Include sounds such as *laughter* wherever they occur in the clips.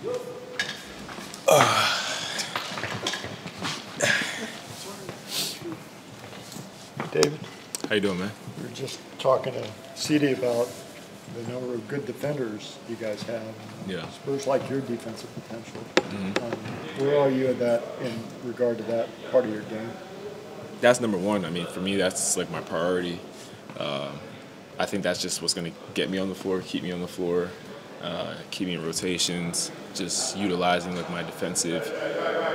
David, How you doing, man? we were just talking to Sidy about the number of good defenders you guys have. Yeah. Spurs like your defensive potential. Mm-hmm. Um, Where are you at that in regard to that part of your game? That's number one. I mean, for me, that's like my priority. Um, I think that's just what's going to get me on the floor, keep me on the floor, uh, keep me in rotations, just utilizing like my defensive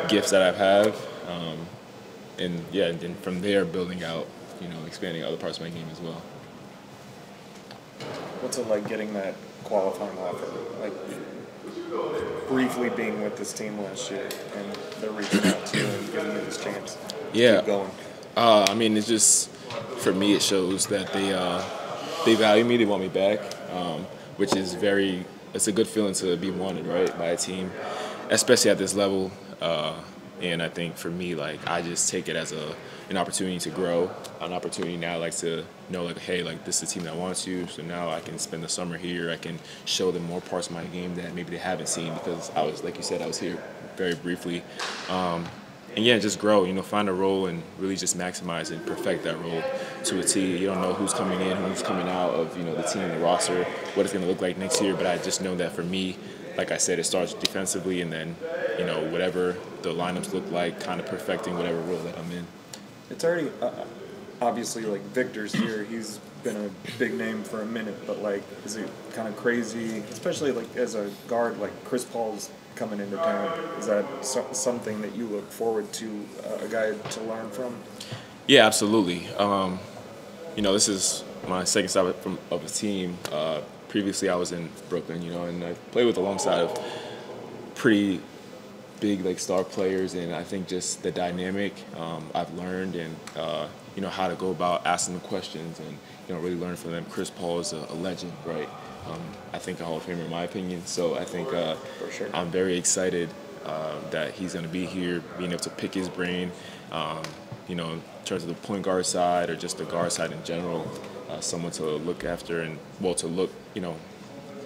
gifts that I have, um, and yeah, and then from there building out, you know, expanding other parts of my game as well. What's it like getting that qualifying offer? Like briefly being with this team last year and they're reaching out to you and giving you this chance. Yeah. Keep going. Uh, I mean, it's just for me. It shows that they uh, they value me. They want me back, um, which is very. It's a good feeling to be wanted, right, by a team, especially at this level. Uh, and I think for me, like I just take it as a an opportunity to grow, an opportunity now, like to know, like, hey, like this is a team that wants you. So now I can spend the summer here. I can show them more parts of my game that maybe they haven't seen because I was, like you said, I was here very briefly. Um, and yeah, just grow. You know, find a role and really just maximize and perfect that role to a T. You don't know who's coming in, who's coming out of you know the team, the roster, what it's going to look like next year. But I just know that for me, like I said, it starts defensively, and then you know whatever the lineups look like, kind of perfecting whatever role that I'm in. It's already uh, obviously like Victor's here. He's been a big name for a minute, but like, is it kind of crazy, especially like as a guard, like Chris Paul's coming into town? Is that so- something that you look forward to uh, a guy to learn from? Yeah, absolutely. Um, you know, this is my second stop from of a team. Uh, previously, I was in Brooklyn, you know, and I played with alongside of pretty big like star players, and I think just the dynamic um, I've learned and uh, you know how to go about asking the questions and you know really learn from them. Chris Paul is a, a legend, right? Um, I think a Hall of Famer in my opinion. So I think uh, sure. I'm very excited uh, that he's going to be here, being able to pick his brain. Um, you know, in terms of the point guard side or just the guard side in general, uh, someone to look after and well to look, you know,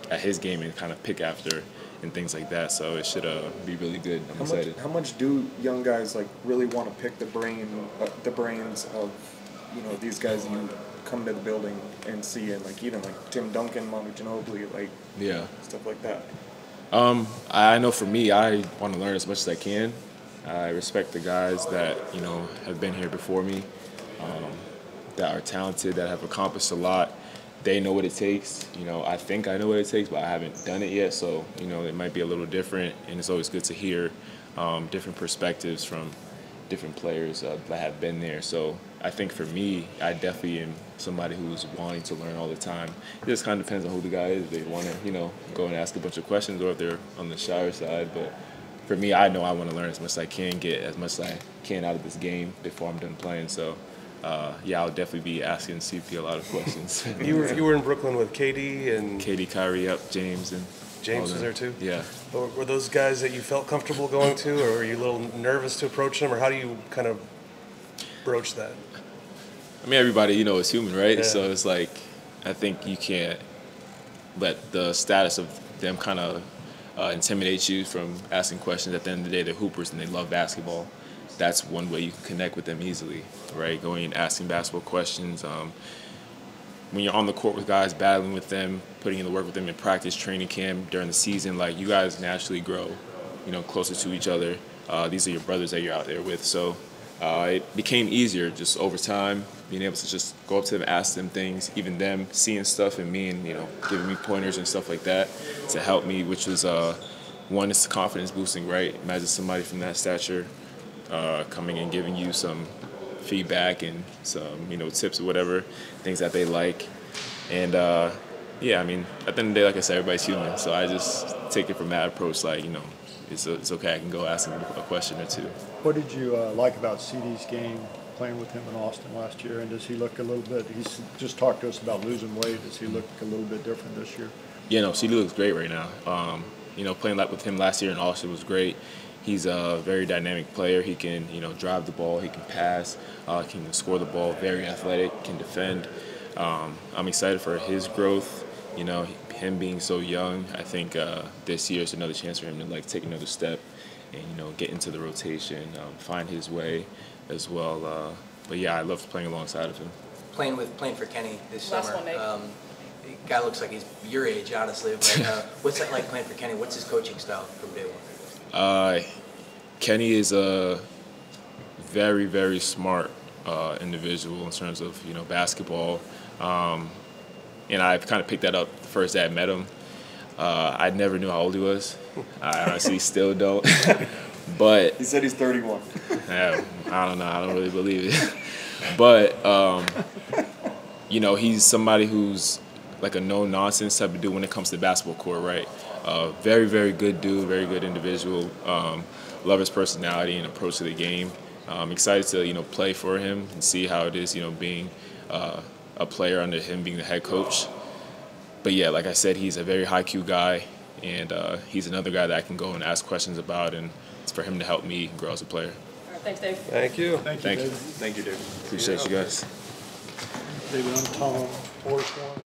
at his game and kind of pick after and things like that. So it should uh, be really good. I'm How much, excited. how much do young guys like really want to pick the brain, uh, the brains of, you know, these guys you come to the building and see, and like even like Tim Duncan, Manu Ginobili, like Yeah. stuff like that. Um, I know for me, I want to learn as much as I can. I respect the guys that you know have been here before me, um, that are talented, that have accomplished a lot. They know what it takes. You know, I think I know what it takes, but I haven't done it yet. So you know, it might be a little different, and it's always good to hear um, different perspectives from different players uh, that have been there. So I think for me, I definitely am somebody who's wanting to learn all the time. It just kind of depends on who the guy is. They want to, you know, go and ask a bunch of questions, or if they're on the shy side. But for me, I know I want to learn as much as I can, get as much as I can out of this game before I'm done playing. So. Uh, yeah, I'll definitely be asking CP a lot of questions. *laughs* You were, you were in Brooklyn with KD and Katie, Kyrie, up, James, and James was there too? Yeah. Were were those guys that you felt comfortable going to, or were you a little nervous to approach them, or how do you kind of broach that? I mean, everybody, you know, is human, right? Yeah. So it's like, I think you can't let the status of them kind of uh, intimidate you from asking questions. At the end of the day, they're hoopers and they love basketball. That's one way you can connect with them easily, right? Going and asking basketball questions. Um, when you're on the court with guys, battling with them, putting in the work with them in practice, training camp, during the season, like you guys naturally grow, you know, closer to each other. Uh, these are your brothers that you're out there with. So uh, it became easier just over time, being able to just go up to them, ask them things, even them seeing stuff and me and, you know, giving me pointers and stuff like that to help me, which was, uh, one, is confidence boosting, right? Imagine somebody from that stature uh, coming and giving you some feedback and some, you know, tips or whatever, things that they like. And, uh, yeah, I mean, at the end of the day, like I said, everybody's human. So I just take it from that approach, like, you know, it's, it's okay. I can go ask him a question or two. What did you uh, like about Sidy's game playing with him in Austin last year? And does he look a little bit, he's just talked to us about losing weight. Does he look a little bit different this year? Yeah, no, CD looks great right now. Um, you know, playing like with him last year in Austin was great. He's a very dynamic player. He can, you know, drive the ball. He can pass. Uh, he can score the ball. Very athletic. Can defend. Um, I'm excited for his growth you know, him being so young, I think uh, this year is another chance for him to like take another step and you know get into the rotation, um, find his way as well. Uh, but yeah, I loved playing alongside of him. Playing with, playing for Kenny this Last summer. one, Um, the guy looks like he's your age, honestly. But uh, *laughs* what's that like playing for Kenny? What's his coaching style from day one? Uh, Kenny is a very, very smart uh, individual in terms of you know basketball, um, and I kind of picked that up the first day I met him. Uh, I never knew how old he was. I honestly *laughs* still don't. but He said he's 31. yeah, I don't know. I don't really believe it. but um, you know, he's somebody who's like a no nonsense type of dude when it comes to basketball court, right? Uh, very, very good dude, very good individual. Um, love his personality and approach to the game. I'm excited to you know play for him and see how it is you know being uh, a player under him being the head coach. But yeah, like I said, he's a very high Q guy, and uh, he's another guy that I can go and ask questions about, and it's for him to help me grow as a player. All right, thanks, Dave. Thank you. Thank you, Thank you. David. Thank you, David. Appreciate you guys. David, I'm Tom, Forest One.